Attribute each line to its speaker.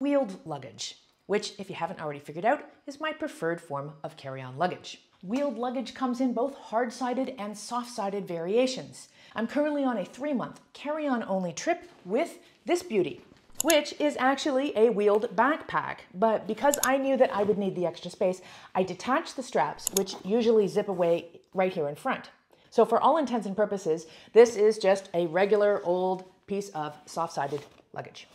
Speaker 1: wheeled luggage, which, if you haven't already figured out, is my preferred form of carry on luggage. Wheeled luggage comes in both hard sided and soft sided variations. I'm currently on a three month carry on only trip with this beauty, which is actually a wheeled backpack. But because I knew that I would need the extra space, I detached the straps, which usually zip away right here in front. So for all intents and purposes, this is just a regular old piece of soft-sided luggage.